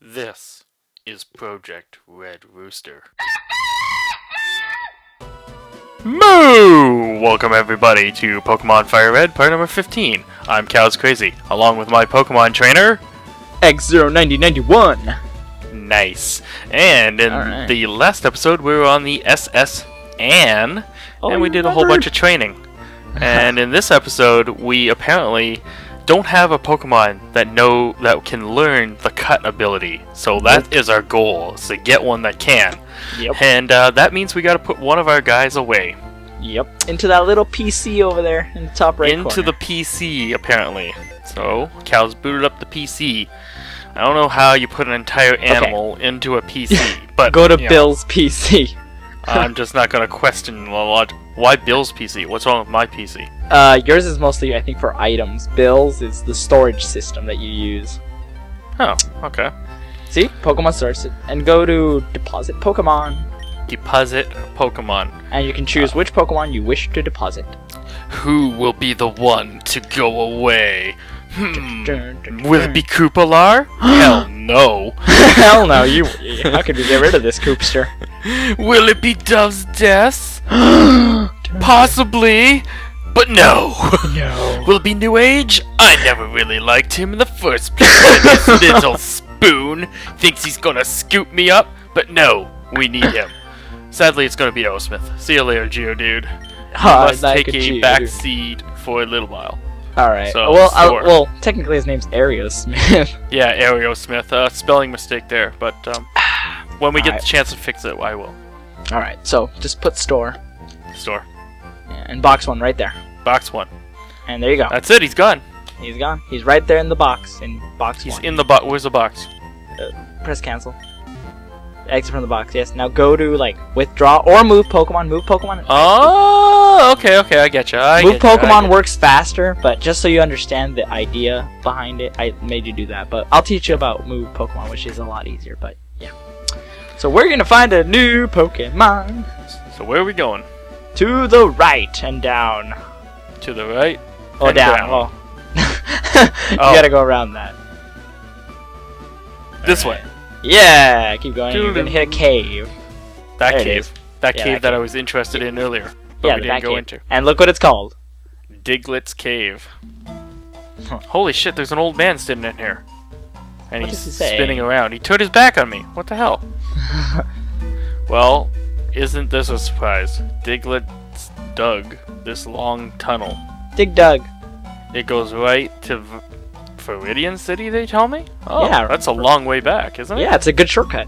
This is Project Red Rooster. Moo! Welcome everybody to Pokemon Fire Red, part number 15. I'm Cows Crazy, along with my Pokemon trainer, X09091. Nice. And in Alright. the last episode, we were on the SS Anne, Oh, and we you did a whole bunch of training. and in this episode, we apparently don't have a Pokemon that know that can learn the cut ability. So that is our goal: is to get one that can. Yep. And uh, that means we got to put one of our guys away Yep. Into that little PC over there in the top right into corner. the PC, apparently. So Cows booted up the PC. I don't know how you put an entire animal into a PC, but Go to you know, Bill's PC. I'm just not gonna question a lot. Why Bill's PC? What's wrong with my PC? Uh, yours is mostly, I think, for items. Bill's is the storage system that you use. Oh, okay. See? Pokemon storage. And go to deposit Pokemon. Deposit Pokemon. And you can choose which Pokemon you wish to deposit. Who will be the one to go away? Hmm. Dun, dun, Will it be Koopalar? Hell no. Hell no, you. How could we get rid of this Coopster? Will it be Dove's Death? Possibly, but no. no. Will it be New Age? I never really liked him in the first place. this little spoon thinks he's gonna scoop me up, but no, we need him. Sadly, it's gonna be Aerosmith. See you later, Geodude. You Ah, must take a a back seat for a little while. All right. So, well, uh, well, technically his name's Arios Smith. Yeah, Aerosmith. Uh, spelling mistake there, but um, when we get Alright. the chance to fix it, I will. All right. So just put store Store. and box one right there, Box one. and there you go. That's it, he's gone. He's gone. He's right there in the box. In box He's one. in the box. Where's the box? Press cancel. Exit from the box. Yes. Now go to like withdraw or move Pokemon. Move Pokemon. Oh, okay, okay, I get you. I move I Pokemon getcha. works faster, but just so you understand the idea behind it, I made you do that. But I'll teach you about move Pokemon, which is a lot easier. But yeah. So we're gonna find a new Pokemon So where are we going? to the right and down. To the right? Oh, And down. down. Oh. you Oh. gotta go around that. This Alright. way. Yeah, keep going. You're gonna hit a cave. That There cave. That Yeah, cave that that, I was interested in earlier, but yeah, we didn't go cave. into. And look what it's called. Diglett's Cave. Huh. Holy shit, there's an old man sitting in here. And What he's he spinning around. He turned his back on me. What the hell? well, isn't this a surprise? Diglett's dug this long tunnel. Dig Dug. It goes right to v- City, they tell me? Oh, Yeah. that's a long way back, isn't it? Yeah, it's a good shortcut.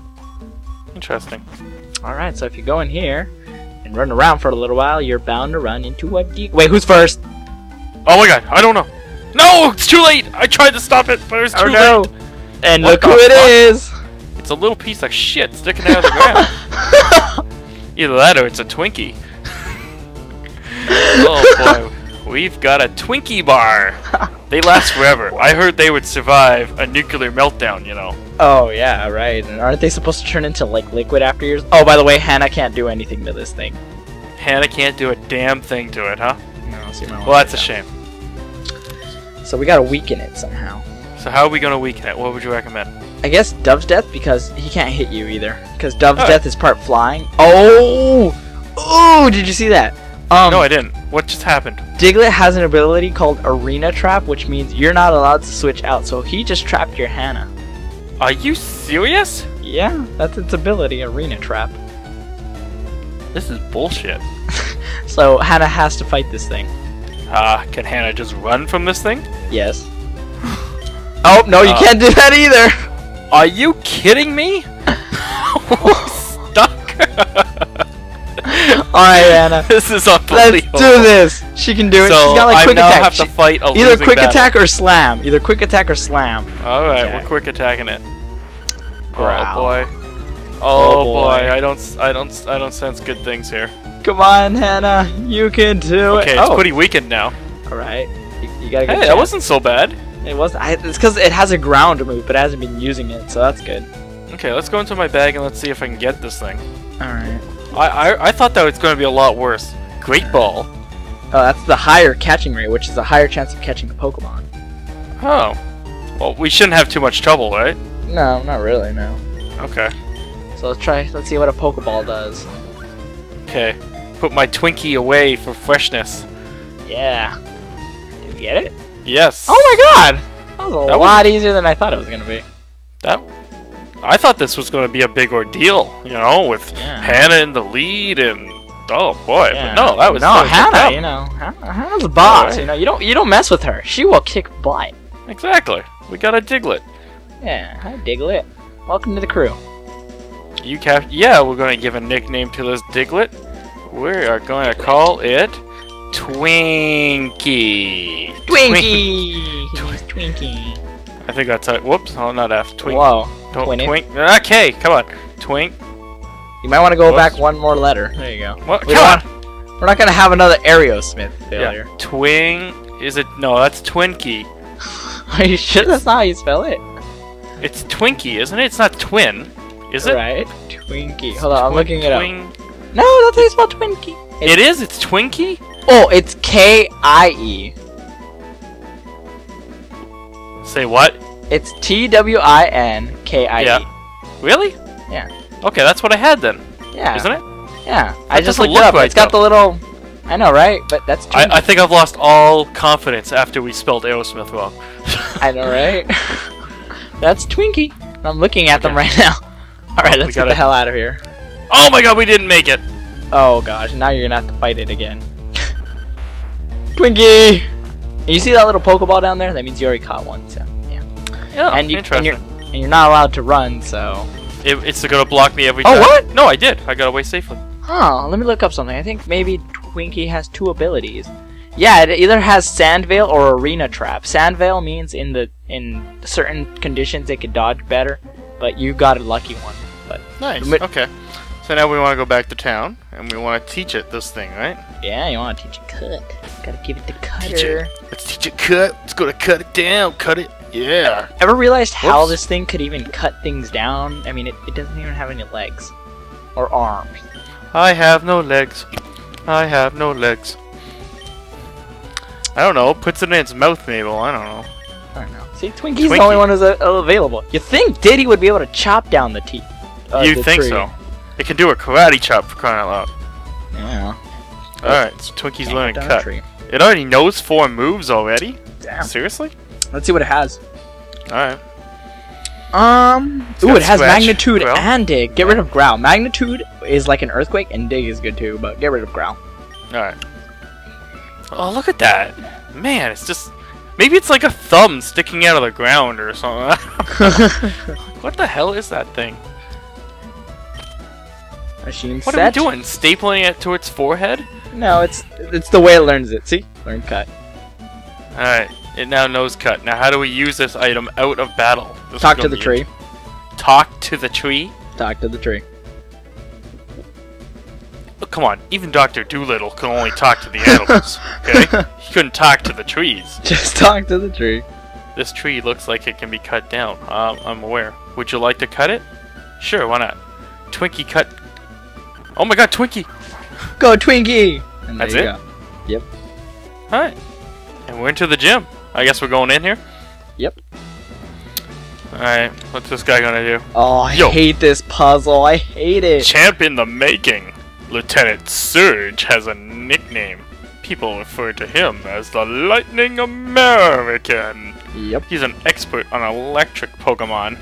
Interesting. Alright, so if you go in here and run around for a little while, you're bound to run into a dig. Wait, who's first? Oh my god, I don't know. No, it's too late. I tried to stop it, but it's oh, too Oh no! late. And What look who it fuck? is! It's a little piece of shit sticking out of the ground. Either that or it's a Twinkie. oh boy, we've got a Twinkie bar. They last forever. I heard they would survive a nuclear meltdown. You know. oh yeah, right. And aren't they supposed to turn into like liquid after years? Oh, by the way, Hannah can't do anything to this thing. Hannah can't do a damn thing to it, huh? No, see my Well, that's a shame. So we gotta weaken it somehow. So how are we gonna weaken it? What would you recommend? I guess Dove's Death because he can't hit you either. Because Dove's Oh. Death is part flying. Oh! Oh! Did you see that? Um, no, I didn't. What just happened? Diglett has an ability called Arena Trap, which means you're not allowed to switch out. So he just trapped your Hannah. Are you serious? Yeah, that's its ability, Arena Trap. This is bullshit. So Hannah has to fight this thing. Ah, can Hannah just run from this thing? Yes. oh no, you Uh. can't do that either. Are you kidding me? Stuck. All right, Hannah. this is a Let's do this. She can do it. So She's got like quick I now attack. have to fight a Either quick battle. attack or slam. Either quick attack or slam. All right, Okay. we're quick attacking it. Growl. Oh boy. Oh, Oh, boy. boy. I don't. I don't. I don't sense good things here. Come on, Hannah. You can do Okay, it. Okay, it's oh, pretty weakened now. all right. You, you gotta get Hey, that wasn't so bad. It was. I, it's because it has a ground move, but it hasn't been using it, so that's good. Okay, let's go into my bag and let's see if I can get this thing. All right. I I, I thought that was going to be a lot worse. Great ball. Oh, that's the higher catching rate, which is a higher chance of catching the Pokemon. Oh. Well, we shouldn't have too much trouble, right? No, not really. No. Okay. So let's try. Let's see what a Pokeball does. Okay. Put my Twinkie away for freshness. Yeah. Did you get it? Yes. Oh my god! That was a That lot easier than I thought it was gonna be. That. I thought this was going to be a big ordeal, you know, with Yeah. Hannah in the lead and oh boy, Yeah. but no, that was no Hannah. You know, Hannah, Hannah's a boss. Alright. You know, you don't you don't mess with her. She will kick butt. Exactly. We got a Diglett. Yeah. Hi, Diglett. Welcome to the crew. You cap? Yeah, we're going to give a nickname to this Diglett. We are going to call it Twinkie. Twinkie. He's Twinkie. I think that's it. Whoops. Oh, not F. Twink. Whoa. Don't Twinny. twink. Okay, come on. Twink. You might want to go Whoops. back one more letter. There you go. What? We Come don't on. We're not gonna have another Aerosmith failure. Yeah. Twing. Is it? No, that's Twinkie. Are you sure that's not how you spell it? It's Twinkie, isn't it? It's not twin. Is it? Right. Twinkie. Hold on, I'm Twin- looking it up. twing- No, that's how you spell Twinkie. It is. It's Twinkie. Oh, it's K I E. Say what? It's T W I N K I E. Yeah. Really? Yeah. Okay, that's what I had then, Yeah. isn't it? Yeah. That I just looked look it up. Right, it's got though. the little. I know, right? But that's I, I think I've lost all confidence after we spelled Aerosmith wrong. I know, right? that's Twinkie. I'm looking at them right now. All right, We let's get gotta- the hell out of here. oh my god, we didn't make it. Oh gosh, now you're gonna have to fight it again. Twinkie! And you see that little Pokeball down there? That means you already caught one, so yeah. Yeah, and you and you're and you're not allowed to run, so It, it's gonna block me every Oh, time. what? No, I did. I got away safely. Huh, let me look up something. I think maybe Twinkie has two abilities. Yeah, it either has Sand Veil or Arena Trap. Sand Veil means in the in certain conditions it could dodge better, but you got a lucky one. But Nice. Mi- Okay. So now we want to go back to town and we want to teach it this thing, right? yeah, you want to teach it cut. Gotta give it the Teach cutter. it. Let's teach it cut. Let's go to cut it down. Cut it. Yeah. Ever realized how Whoops. this thing could even cut things down? I mean, it, it doesn't even have any legs or arms. I have no legs. I have no legs. I don't know. Puts it in its mouth, Mabel. I don't know. I don't know. See, Twinkie's the only one who's uh, available. You think Diddy would be able to chop down the teeth? Uh, you think tree. so? It can do a karate chop for crying out loud. Yeah. Alright, so Twinkie's learning cut. It already knows four moves already? Damn. Seriously? Let's see what it has. Alright. Um. Ooh, it has Scratch, magnitude Growl. and dig. Get rid of growl. Magnitude is like an earthquake, and dig is good too. But get rid of growl. Alright. Oh, look at that. Man, it's just. Maybe it's like a thumb sticking out of the ground or something. what the hell is that thing? Machine What set. are we doing? Stapling it to its forehead? No, it's it's the way it learns it. See, learn cut. Alright, it now knows cut. Now, how do we use this item out of battle? This Talk to the tree. int- Talk to the tree? Talk to the tree. Oh, come on, even Dr. Doolittle can only talk to the animals, okay? He couldn't talk to the trees. Just talk to the tree. This tree looks like it can be cut down. Um, I'm aware. Would you like to cut it? Sure, why not? Twinkie cut. Oh my god, Twinkie! Go Twinkie. And there That's you it? go. Yep. Alright. And we're into the gym. I guess we're going in here? Yep. Alright, what's this guy gonna do? Oh, I Yo. hate this puzzle. I hate it. Champ in the making. Lieutenant Surge has a nickname. People refer to him as the Lightning American. Yep. He's an expert on electric Pokemon.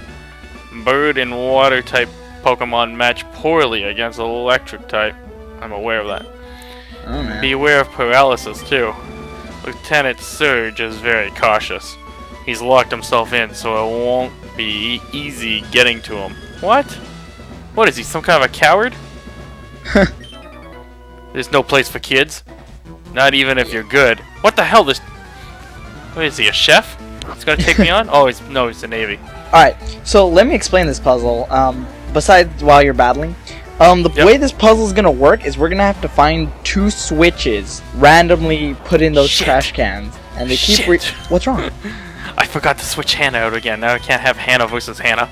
Bird and water type Pokemon match poorly against electric type. I'm aware of that. Oh man. Beware of paralysis too. Lieutenant Surge is very cautious. He's locked himself in, so it won't be easy getting to him. What? What is he, some kind of a coward? There's no place for kids. Not even if you're good. What the hell? This. What is he? A chef? He's gonna take me on? Oh, he's no, he's the Navy. Alright, so let me explain this puzzle. Um, besides while you're battling, um, the Yep. way this puzzle is gonna work is we're gonna have to find two switches randomly put in those Shit. trash cans, and they keep. Re- What's wrong? I forgot to switch Hannah out again. Now I can't have Hannah versus Hannah.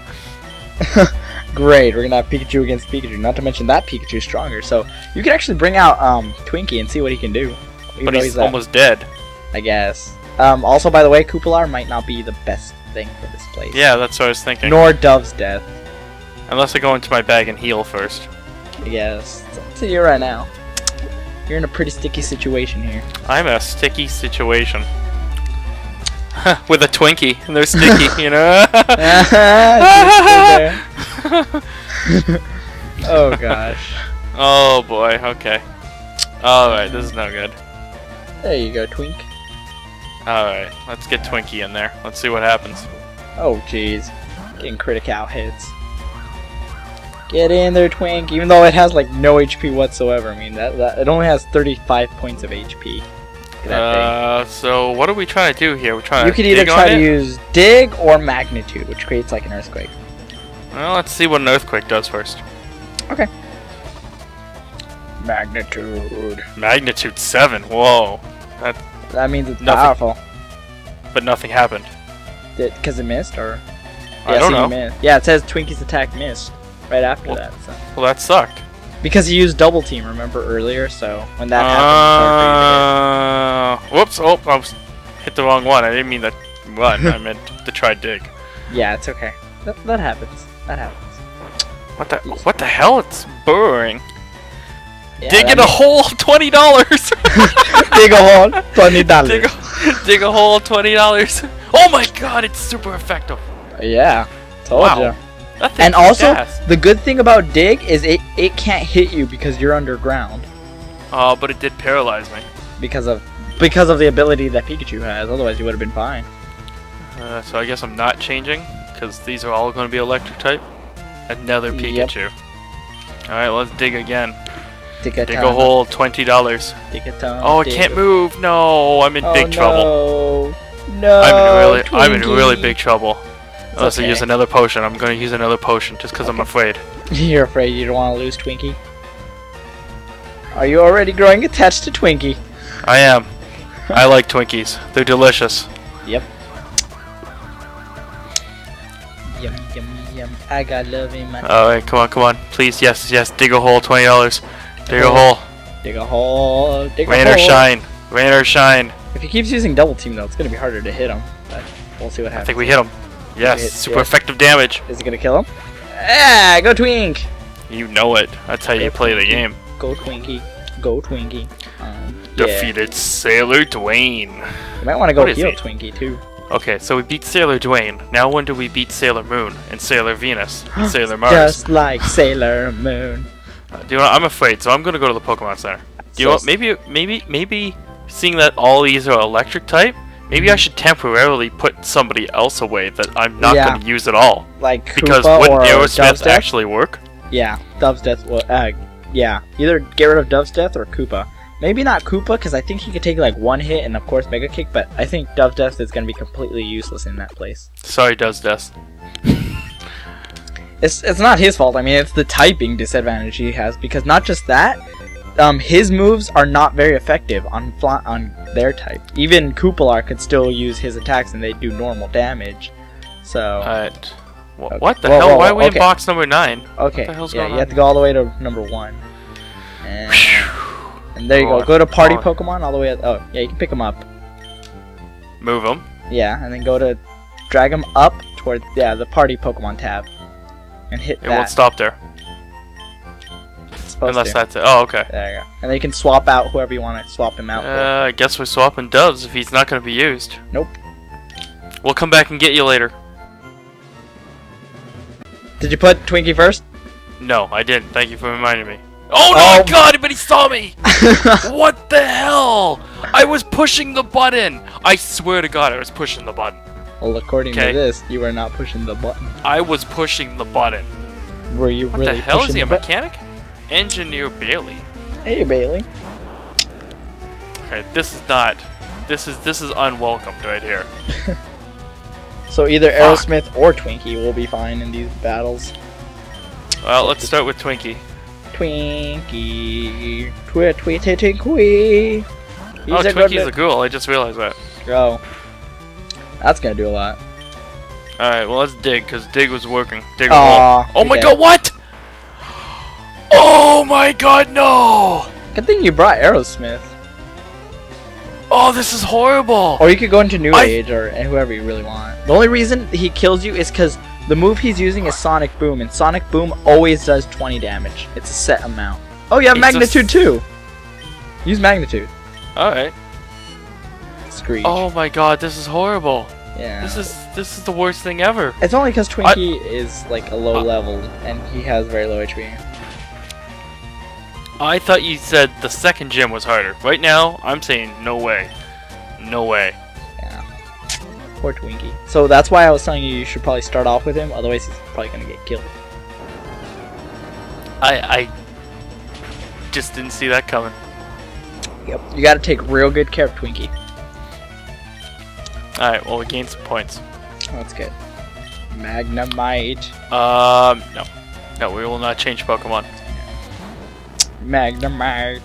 Great, we're gonna have Pikachu against Pikachu. Not to mention that Pikachu's stronger, so you can actually bring out um Twinkie and see what he can do. But he's uh, almost dead. I guess. Um, also, by the way, Koopalar might not be the best thing for this place. Yeah, that's what I was thinking. Nor Dove's death. Unless I go into my bag and heal first. I guess. It's up to you right now. You're in a pretty sticky situation here. I'm a sticky situation. With a Twinkie, and they're sticky, you know? oh gosh. Oh boy, okay. Alright, this is no good. There you go, Twink. Alright, let's get Twinkie in there. Let's see what happens. Oh jeez. Getting critical hits. Get in there, Twink, even though it has like no HP whatsoever. I mean, that, that it only has 35 points of HP. Uh, so what are we trying to do here? We're trying you could either try to it? use dig or magnitude, which creates like an earthquake. Well, let's see what an earthquake does first. Okay. Magnitude. Magnitude 7, whoa. That That means it's Nothing. powerful. But nothing happened. Because it missed, or I Yeah, don't know. missed. Yeah, it says Twinkie's attack missed right after Well- that. So. Well, that sucked. Because he used double team, remember earlier? So when that happened, Uh, whoops, oh, I was hit the wrong one. I didn't mean to run, I meant to try dig. it started to get- yeah, it's okay. That, that happens. That happens. What the, what the hell? It's boring. Yeah, dig that in a hole, $20! dig a hole, twenty dollars. dig, a, dig a hole, $20. Oh my god, it's super effective. Yeah, told Wow. ya. And also, ass. the good thing about dig is it it can't hit you because you're underground Oh, but it did paralyze me. because of because of the ability that Pikachu has. Otherwise, you would have been fine. Uh, so I guess I'm not changing, because these are all going to be electric type. Another Yep. Pikachu. Alright, let's dig again. Dig a Dig a hole, $20. Dig a ton, Oh, I can't move. No, I'm in Oh, big trouble. No, no. I'm in really, I'm in really big trouble. Unless I okay. use another potion, I'm gonna use another potion just because I'm afraid. You're afraid you don't want to lose Twinkie. Are you already growing attached to Twinkie? I am. I like Twinkies. They're delicious. Yep. Yum yum yum. I got love in my. Oh, Alright, come on, come on. Please, yes, yes. Dig a hole, twenty dollars. Dig a Oh. hole. dig a hole. Dig Rain a or shine. Rain or shine. If he keeps using double team though, it's gonna be harder to hit him. But we'll see what happens. I think we hit him. Yes, hit- super yeah. effective damage. Is it gonna kill him? Ah, go Twink. You know it. That's how you play the game. Go Twinkie. Go Twinkie. Um, yeah. Defeated Sailor Dwayne. You might want to go What is heal he? Twinkie too. Okay, so we beat Sailor Dwayne. Now when do we beat Sailor Moon and Sailor Venus and Sailor Mars? Just like Sailor Moon. Uh, do you know, what? I'm afraid, so I'm gonna go to the Pokemon Center. Do you So know what? Maybe, maybe, maybe, seeing that all these are electric type, maybe I should temporarily put somebody else away that I'm not Yeah. gonna use at all. Like Because Koopa wouldn't or Aerosmith Dove's Death? actually work? Yeah, Dove's Death. Will, uh, yeah, either get rid of Dove's Death or Koopa. Maybe not Koopa because I think he could take like one hit and of course Mega Kick, but I think Dove's Death is gonna be completely useless in that place. Sorry, Dove's Death. It's it's not his fault. I mean, it's the typing disadvantage he has because not just that, um, his moves are not very effective on on their type. Even Koopalar could still use his attacks and they do normal damage. So Alright. Wh- Okay. What the Whoa, hell? whoa, Why are we okay. in box number 9? okay, the hell's yeah, you have to go all the way to number one. And, and there you go. Go to Party. Pokemon all the way. oh, yeah, you can pick them up. Move them. Yeah, and then go to drag them up toward yeah the Party Pokemon tab, and hit It that. won't stop there. Supposed Unless to. that's it. Oh, okay. There you go. And then you can swap out whoever you want to swap him out. Uh, I guess we're swapping Doves if he's not gonna be used. Nope. We'll come back and get you later. Did you put Twinkie first? No, I didn't. Thank you for reminding me. Oh no, Oh. my god, but he saw me! what the hell? I was pushing the button! I swear to god I was pushing the button. well, according Okay. to this, you were not pushing the button. I was pushing the button. Were you What really the hell is he, a mechanic? Engineer Bailey. Hey, Bailey. Okay, this is not. This is this is unwelcomed right here. So either Fuck. Aerosmith or Twinkie will be fine in these battles. Well, let's start with Twinkie. Twinkie, twit, twit, twit, twinkie. Oh, He's a good Twinkie's a ghoul. I just realized that. Go. That's gonna do a lot. Alright, well, let's dig, because dig was working. Dig a Aw, hole. Oh my okay. god, what? Oh my god, no! Good thing you brought Aerosmith. Oh, this is horrible. Or you could go into New I- Age or whoever you really want. The only reason he kills you is because the move he's using is Sonic Boom, and Sonic Boom always does 20 damage. It's a set amount. Oh, you have It's a Magnitude too. Use Magnitude. All right. Screech. Oh my god, this is horrible. yeah. This is this is the worst thing ever. It's only because Twinkie is like a low I- level and he has very low HP. I thought you said the second gym was harder. Right now, I'm saying no way. No way. Yeah. Poor Twinkie. So that's why I was telling you you should probably start off with him, otherwise he's probably gonna get killed. I I just didn't see that coming. Yep. You gotta take real good care of Twinkie. All right, well we gained some points. Oh, that's good. Magnemite. Um, no, no, we will not change Pokemon. Magnemite.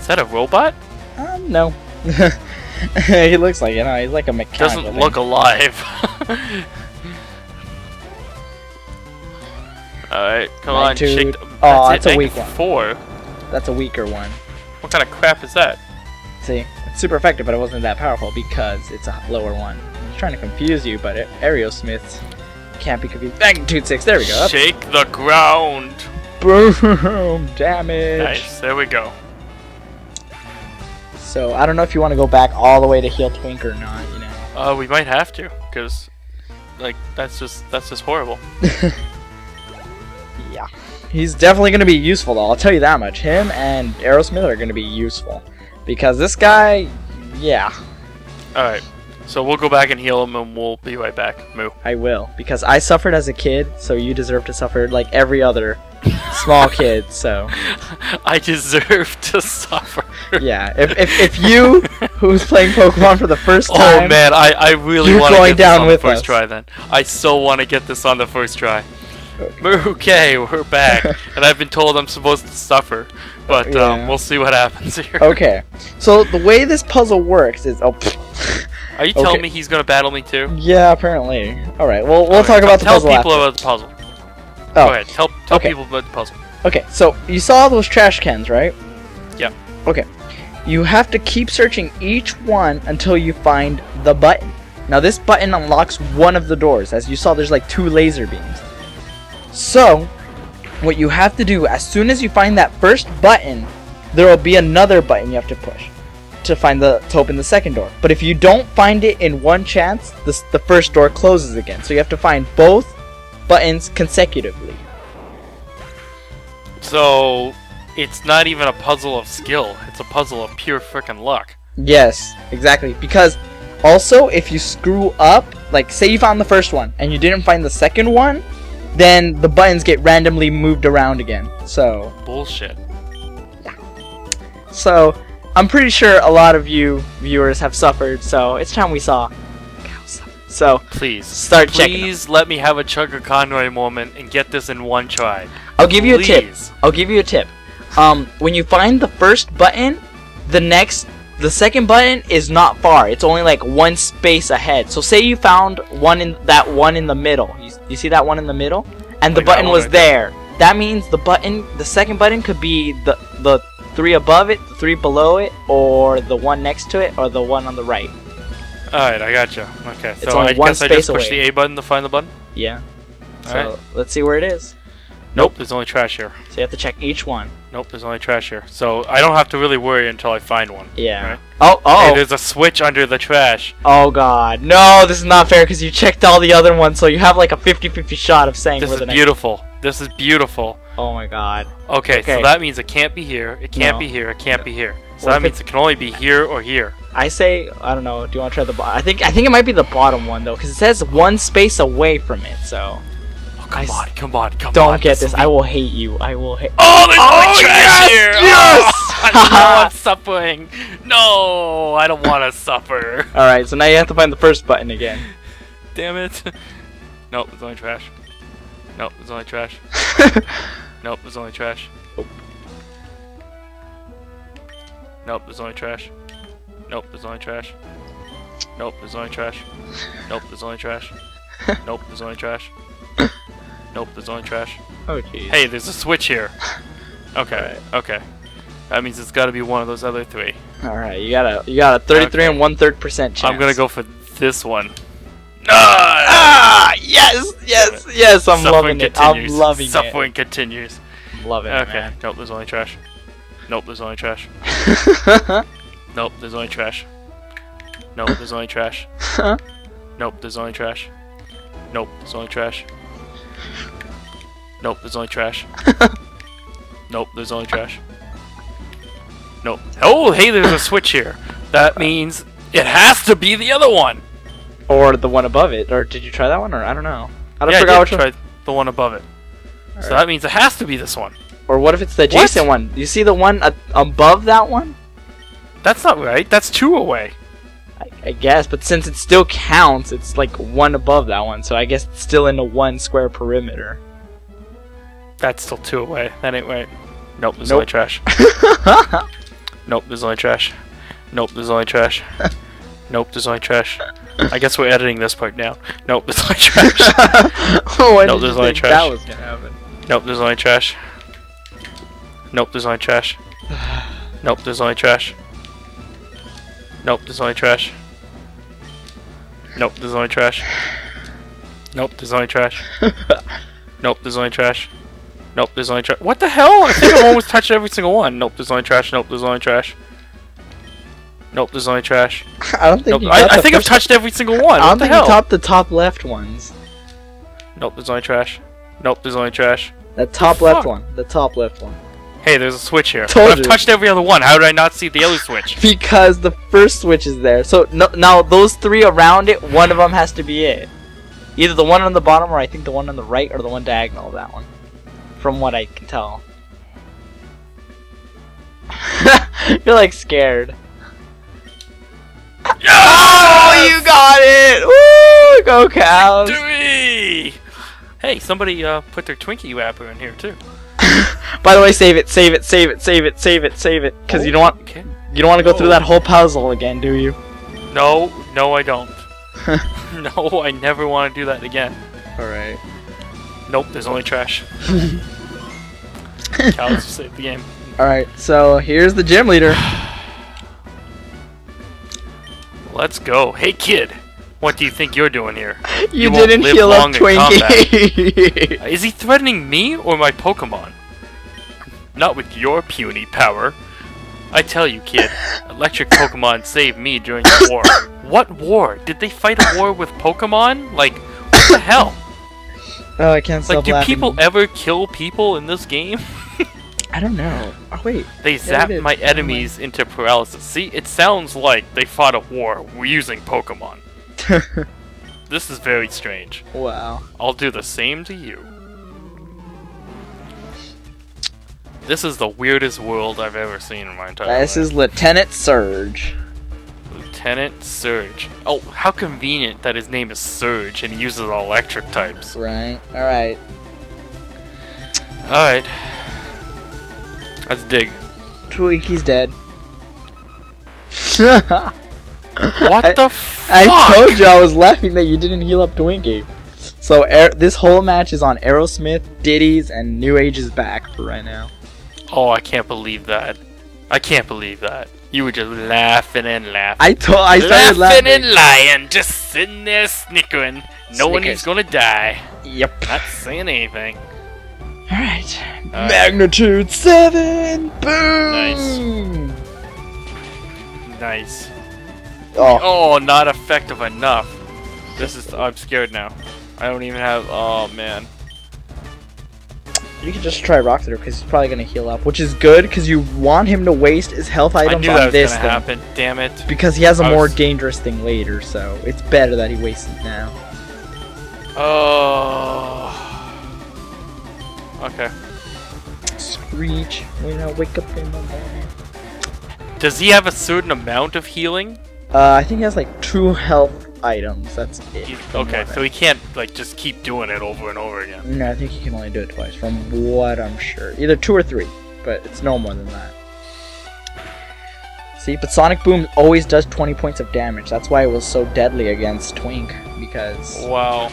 Is that a robot? Um, no. he looks like you know he's like a mechanical. Doesn't thing. look alive. All right, come on, Magnitude. shake. The, Oh, that's that's a weak one. Four. That's a weaker one. What kind of crap is that? See, it's super effective, but it wasn't that powerful because it's a lower one. He's trying to confuse you, but it, Aerosmith can't be confused. Magnitude six. There we go. Shake the ground. Boom damage. Nice. There we go. So I don't know if you want to go back all the way to heal Twink or not. You know. Uh, we might have to, cause like that's just that's just horrible. Yeah. He's definitely going to be useful, though. I'll tell you that much. Him and Aerosmith are going to be useful. Because this guy, yeah, All right. So we'll go back and heal him, and we'll be right back. Moo. I will. Because I suffered as a kid, so you deserve to suffer like every other small kid, so. I deserve to suffer. Yeah, if, if, if you, who's playing Pokemon for the first time, Oh time, man, I, I really want to get this on with the first us. try. Then I so want to get this on the first try. Okay. Okay, we're back, and I've been told I'm supposed to suffer, but um, Yeah. we'll see what happens here. Okay, so the way this puzzle works is. Oh, Are you telling Okay. me he's gonna battle me too? yeah, apparently. Alright, well, we'll Alright, talk tell- about the tell puzzle people after. about the puzzle. Oh. Go ahead. Tell tell Okay. people about the puzzle. Okay, so you saw those trash cans, right? Yeah. Okay. You have to keep searching each one until you find the button. Now this button unlocks one of the doors. As you saw, there's like two laser beams. So, what you have to do, as soon as you find that first button, there will be another button you have to push to find the to open the second door. But if you don't find it in one chance, the, the first door closes again. So you have to find both buttons consecutively. So it's not even a puzzle of skill; it's a puzzle of pure freaking luck. Yes, exactly. Because also, if you screw up, like say you found the first one and you didn't find the second one, then the buttons get randomly moved around again. So, Bullshit. Yeah. so I'm pretty sure a lot of you viewers have suffered. So it's time we saw. So Please. start checking. Please let me have a Chuggaaconroy moment and get this in one try. I'll give you a tip. I'll give you a tip. Um, when you find the first button, the next, the second button is not far. It's only like one space ahead. So say you found one in that one in the middle. You, you see that one in the middle, and the Like button was right there. there. That means the button, the second button could be the the three above it, the three below it, or the one next to it, or the one on the right. Alright, I gotcha. Okay, It's so I one guess I just push away. the A button to find the button? Yeah. So let's see where it is. Nope, there's only trash here. So you have to check each one. Nope, there's only trash here. So I don't have to really worry until I find one. Yeah. Right. Oh, oh. Hey, there's a switch under the trash. Oh god. No, this is not fair because you checked all the other ones, so you have like a 50-50 shot of saying This where is the next beautiful. This is beautiful. Oh my god. Okay, Okay. so that means it can't be here, it can't No. be here, it can't be here. So that means it can only be here or here. I say I don't know, do you want to try the bottom? I think I think it might be the bottom one though cuz it says one space away from it. So Oh, come s- on, come on, come on. don't get this. I will hate you. I will hate Oh, there's Oh, trash yes, here! yes! Oh, no, I'm suffering. No, I don't want to suffer. All right, so now you have to find the first button again. Damn it. Nope, it's only trash. Nope, it's only trash. Nope, it's only trash. Nope, there's only trash. Nope, there's only trash. Nope, there's only trash. Nope, there's only trash. Nope, there's only trash. Nope, there's only trash. oh jeez. Hey, there's a switch here. Okay, okay. That means it's gotta be one of those other three. All right, you got a you got a 33 Okay. and one third percent chance. I'm gonna go for this one. Ah! Ah, yes, yes, yes. I'm Suffering loving it. I'm continues. loving Suffering continues. it. Loving it, Okay. Nope, there's only trash. Nope, there's only trash. Nope, there's only trash. Nope, there's only trash. Nope, there's only trash. Nope, there's only trash. Nope, there's only trash. Nope, there's only trash. Nope. Oh, hey, there's a switch here. That means it has to be the other one. or the one above it. Or did you try that one? Or I don't know. I don't yeah, forgot I which did one. the one above it. So Alright. that means it has to be this one. Or what if it's the adjacent one? You see the one above that one? That's not right. That's two away. I, I guess, but since it still counts, it's like one above that one. So I guess it's still in the one square perimeter. That's still two away. That ain't right. Nope, there's Nope. only trash. Nope, there's only trash. Nope, there's only trash. Nope, there's only trash. I guess we're editing this part now. Nope, there's only trash. When No, did there's only think trash. That was gonna happen. Nope, there's only trash. Nope, there's only trash. Nope, there's only trash. Nope, there's only trash. Nope, there's only trash. Nope, there's only trash. Nope, there's only trash. Nope, there's only trash. What the hell? I think I almost touched every single one. Nope, there's only trash. Nope, there's only trash. Nope, there's only trash. I don't think Nope, I, I the think I've touched every single one. I What don't the think hell? you topped the top left ones. Nope, there's only trash. Nope, there's only trash. The top left fuck? one. The top left one. Hey, there's a switch here. Told But I've you. touched every other one. How did I not see the other switch? Because the first switch is there. So no, now those three around it, one of them has to be it. Either the one on the bottom, or I think the one on the right, or the one diagonal of that one. From what I can tell. You're like scared. Oh, you got it! Woo! Go cows! Victory! Hey, somebody uh, put their Twinkie wrapper in here too. By the way, save it, save it, save it, save it, save it, save it, because you don't want oh, Okay. you don't want to go through Oh. that whole puzzle again, do you? No, no, I don't. no, I never want to do that again. All right. Nope, there's only trash. Cows saved the game. All right. So here's the gym leader. Let's go. Hey, kid. What do you think you're doing here? You, won't didn't live heal up Twinkie. Is he threatening me or my Pokemon? Not with your puny power. I tell you, kid, electric Pokemon saved me during the war. What war? Did they fight a war with Pokemon? Like, what the hell? oh, I can't Like, stop do laughing. people ever kill people in this game? I don't know. Oh wait. They we zap my Never enemies into paralysis. See, it sounds like they fought a war using Pokemon. This is very strange. wow. I'll do the same to you. This is the weirdest world I've ever seen in my entire This life. is Lieutenant Surge. Lieutenant Surge. Oh, how convenient that his name is Surge and he uses electric types. Right. All right. Alright. Let's dig. Twinkie's dead. What I- the fuck? I told you I was laughing that you didn't heal up Twinkie. So Aer- this whole match is on Aerosmith, Diddy's, and New Age's back for right now. Oh, I can't believe that. I can't believe that. You were just laughing and laughing. I told I started laughing laughing. and lying, just sitting there snickering, knowing he's Snickers. gonna die. Yep. Not saying anything. All right. Alright. Magnitude seven. Boom. Nice. Oh, Oh, not effective enough. This is. I'm scared now. I don't even have. Oh man. You can just try Rock Throw because he's probably gonna heal up, which is good because you want him to waste his health I items knew on that was this gonna thing happen. Damn it. because he has a I more was- dangerous thing later. So it's better that he wastes it now. Oh. Okay. Screech when I wake up in the morning. Does he have a certain amount of healing? Uh, I think he has like two health items. That's it. Okay, so he can't like just keep doing it over and over again. No, I think he can only do it twice, from what I'm sure. Either two or three, but it's no more than that. See, but Sonic Boom always does 20 points of damage. That's why it was so deadly against Twink, because Wow.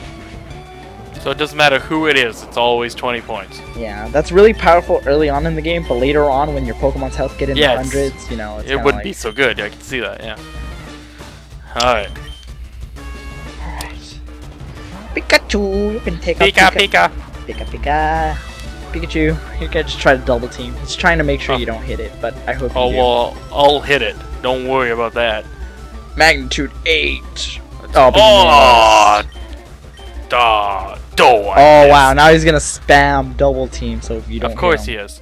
So it doesn't matter who it is, it's always 20 points. Yeah, that's really powerful early on in the game, but later on when your Pokemon's health get in Yeah, it's- hundreds, you know, it's it wouldn't like, be so good, I can see that, yeah. Alright. Pikachu, you can take out Pika, Pika. Pika! Pika Pika. Pikachu, you can just try to double team. He's trying to make sure Oh. you don't hit it, but I hope Oh, you do. Oh, well, I'll hit it. Don't worry about that. Magnitude 8. Oh, Oh! Duh. Duh. Oh wow, now he's gonna spam double team so you don't Of course he is.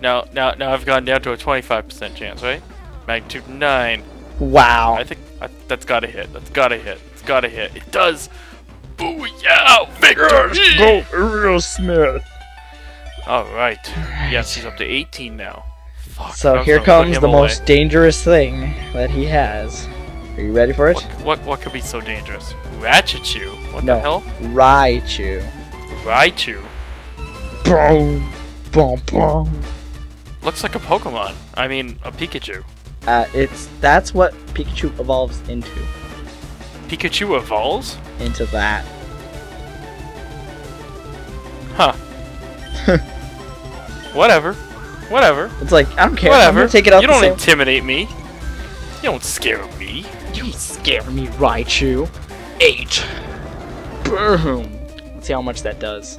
Now, now, now I've gone down to a 25% chance, right? Magnitude 9. Wow. I think I, that's gotta hit. That's gotta hit. It's gotta hit. It does. Booyah! Victory! Go Smith. Alright. Yes, he's up to 18 now. Fuck, So here comes the away. most dangerous thing that he has. Are you ready for it? What, what, what could be so dangerous? Ratchetchu? What No. the hell? Raichu. Raichu? Boom. Boom boom. Looks like a Pokemon. I mean, a Pikachu. Uh, it's that's what Pikachu evolves into. Pikachu evolves? Into that. Huh. Whatever. Whatever. It's like I don't care. Whatever. take it out you don't intimidate me. You don't scare me. You scare me, Raichu. Eight. Boom. Let's see how much that does.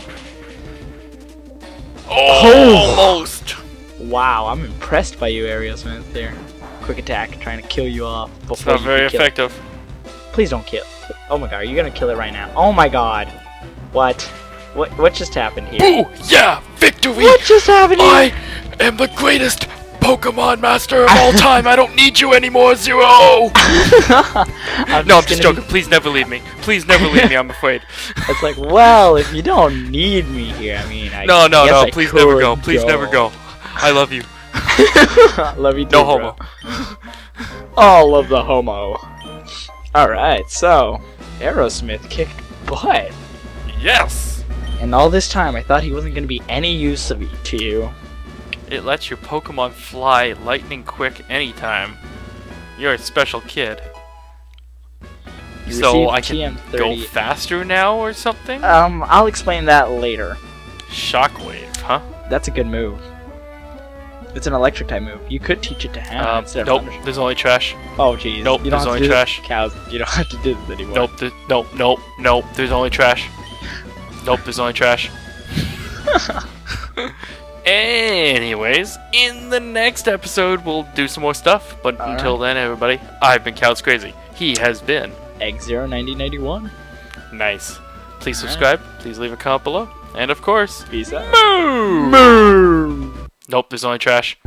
Oh, almost. Wow, I'm impressed by you, Aerosmith. There, quick attack, trying to kill you off It's before not you very it. Please don't kill. Oh my god, are you gonna kill it right now? Oh my god. What? What? What just happened here? Boo! Yeah! Victory! What just happened here? I am the greatest Pokemon master of all time. I don't need you anymore, Zero. no, I'm just joking. be- Please never leave me. Please never leave me. I'm afraid. It's like, well, if you don't need me here, I mean, I No, no, no. I Please never go. Please never go. I love you. Love you too, No homo. Oh, all of the homo. Alright, so, Aerosmith kicked butt. Yes. And all this time, I thought he wasn't going to be any use of to you. It lets your Pokemon fly lightning quick anytime. You're a special kid. You so I can go faster now or something? Um, I'll explain that later. Shockwave, huh? That's a good move. It's an electric type move. You could teach it to him Um, instead nope, of Thunder- there's only trash. Oh, jeez. Nope, you don't there's have only to do trash. This. Cows, you don't have to do this anymore. Nope, th- nope, nope, nope, there's only trash. Nope, there's only trash. Anyways, in the next episode, we'll do some more stuff. But All until then, everybody, I've been Cows Crazy. He has been X Zero ninety ninety one. nice. Please All right. subscribe. Please leave a comment below. And of course, Peace out. moo! Moo. Nope, there's only trash.